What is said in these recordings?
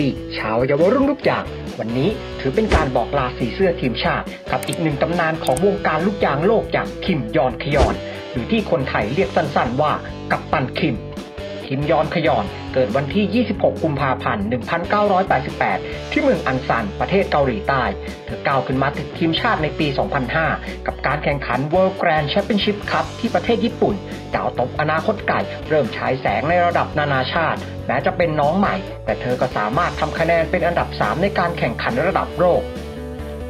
ดีชาวเยาวรุ่นลูกยาง วันนี้ถือเป็นการบอกลาสีเสื้อทีมชาติ กับอีกหนึ่งตำนานของวงการลูกยางโลกอย่างคิมยอนขยอน หรือที่คนไทยเรียกสั้นๆว่ากัปตันคิม คิมยอนขยอน เกิดวันที่ 26 กุมภาพันธ์ 1988 ที่เมืองอันซัน ประเทศเกาหลีใต้ เธอก้าวขึ้นมาติดทีมชาติในปี 2005 กับการแข่งขัน World Grand Championship Cup ที่ประเทศญี่ปุ่นดาวตบอนาคตไก่ เริ่มฉายแสงในระดับนานาชาติ แม้จะเป็นน้องใหม่ แต่เธอก็สามารถทำคะแนนเป็นอันดับ 3 ในการแข่งขันระดับโลก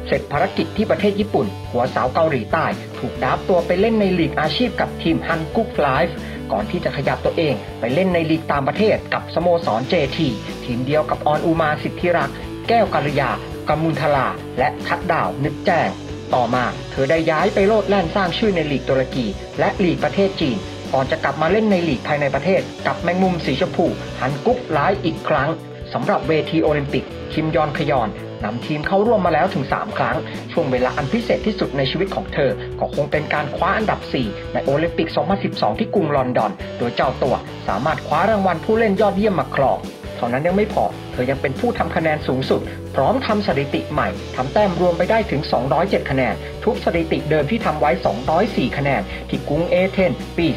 เสร็จภารกิจที่ประเทศญี่ปุ่น หัวสาวเกาหลีใต้ ถูกดับตัวไปเล่นในลีกอาชีพกับทีมฮันกุกไลฟ์ ก่อนที่จะขยับตัวเอง ไปเล่นในลีกตางประเทศกับสโมสร JT ทีทีมเดียวกับออนอุมาสิทธิรัก แก้วกัลยากำมุลทลา และทัดดาวนึกแจ้ง ต่อมาเธอได้ย้ายไปโลดแล่นสร้างชื่อในลีกตุรกี และลีกประเทศจีน ก่อนจะกลับมาเล่นในลีกภายในประเทศ กับแมงมุมสีชมพูฮึงกุกไลฟ์อีกครั้งสำหรับเวทีโอลิมปิกคิมยอนคยอง นำทีมเข้าร่วมมาแล้วถึง 3 ครั้ง ช่วงเวลาอันพิเศษที่สุดในชีวิตของเธอ ก็คงเป็นการคว้าอันดับ 4 ในโอลิมปิก 2012 ที่กรุงลอนดอน โดยเจ้าตัวสามารถคว้ารางวัลผู้เล่นยอดเยี่ยมมาครองเท่านั้นยังไม่พอ เธอยังเป็นผู้ทำคะแนนสูงสุด พร้อมทำสถิติใหม่ทำแต้มรวมไปได้ถึง 207 คะแนน ทุบสถิติเดิมที่ทำไว้ 204 คะแนน ที่กรุงเอเธนส์ปี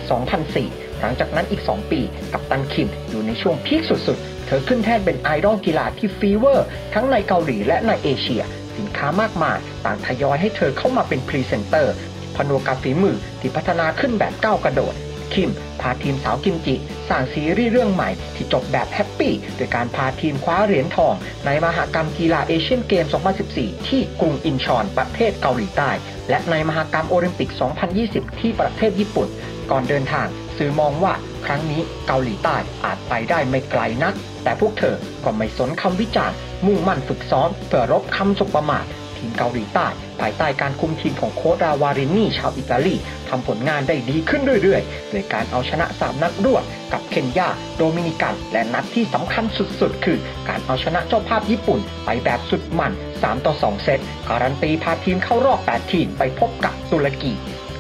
2004 หลังจากนั้นอีก 2 ปี กัปตันคิมอยู่ในช่วง peak สุดๆ เธอขึ้นแท่นเป็นไอดอลกีฬาที่ fever ทั้งในเกาหลีและในเอเชีย สินค้ามากมายต่างทยอยให้เธอเข้ามาเป็นพรีเซนเตอร์ผนวกกับฝีมือที่พัฒนาขึ้นแบบก้าวกระโดดคิมพาทีมสาวกิมจิสร้างซีรีส์เรื่องใหม่ที่จบแบบ happy โดยการพาทีมคว้าเหรียญทอง ในมหกรรมกีฬาเอเชียนเกม 2014 ที่กรุงอินชอน ประเทศเกาหลีใต้ และในมหกรรมโอลิมปิก 2020 ที่ประเทศญี่ปุ่น ก่อนเดินทางสื่อมองว่าครั้งนี้เกาหลีใต้อาจไปได้ไม่ไกลนัก แต่พวกเธอก็ไม่สนคำวิจารณ์มุ่งมั่นฝึกซ้อมเพื่อรบคำสบประมาททีมเกาหลีใต้ ภายใต้การคุมทีมของโค้ชราวารินีชาวอิตาลีทำผลงานได้ดีขึ้นเรื่อยๆ โดยการเอาชนะ 3 นัดรวด กับเคนยา โดมินิกัน และนัดที่สำคัญสุดๆ คือการเอาชนะเจ้าภาพญี่ปุ่น ไปแบบสุดมัน 3 ต่อ 2 เซตการันตีพาทีมเข้ารอบ 8 ทีมไปพบกับตุรกี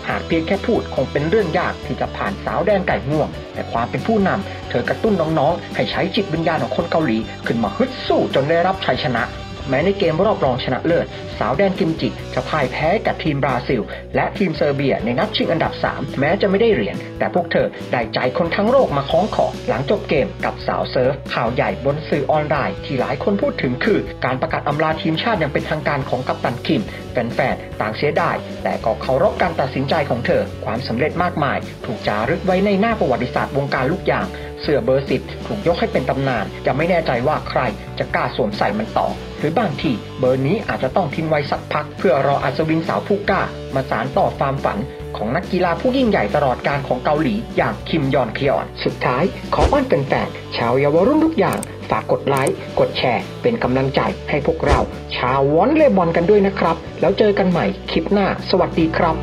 หากเพียงแค่พูดคงเป็นเรื่องยากที่จะผ่านสาวแดนไก่ง่วง แต่ความเป็นผู้นำเธอกระตุ้นน้องๆ ให้ใช้จิตวิญญาณของคนเกาหลี ขึ้นมาฮึดสู้จนได้รับชัยชนะ แม้ในเกมรอบรองชนะเลิศ สาวแดนกิมจิจะพ่ายแพ้กับทีมบราซิล และทีมเซอร์เบียในนัดชิงอันดับ 3 แม้จะไม่ได้เหรียญแต่พวกเธอได้ใจคนทั้งโลกมาคล้องคอหลังจบเกมกับสาวเซิร์บ ข่าวใหญ่บนสื่อออนไลน์ที่หลายคนพูดถึงคือ การประกาศอำลาทีมชาติอย่างเป็นทางการของกัปตันคิมแฟนๆต่างเสียดายแต่ก็เคารพการตัดสินใจของเธอ ความสำเร็จมากมาย ถูกจารึกไว้ในหน้าประวัติศาสตร์วงการลูกยางเสื้อเบอร์สิบถูกยกให้เป็นตำนาน จนไม่แน่ใจว่าใครจะกล้าสวมใส่มันต่อ หรือบางทีเบอร์นี้อาจจะต้องทิ้งไว้สักพัก เพื่อรออัศวินสาวผู้กล้า มาสานต่อความฝันของนักกีฬาผู้ยิ่งใหญ่ตลอดกาลของเกาหลีอย่างคิมยอนคยอน สุดท้าย ขออ้อนแฟนชาวเยาวรุ่นทุกอย่าง ฝากกดไลค์กดแชร์ เป็นกำลังใจให้พวกเรา ชาว Wantleyball กันด้วยนะครับ แล้วเจอกันใหม่คลิปหน้า สวัสดีครับ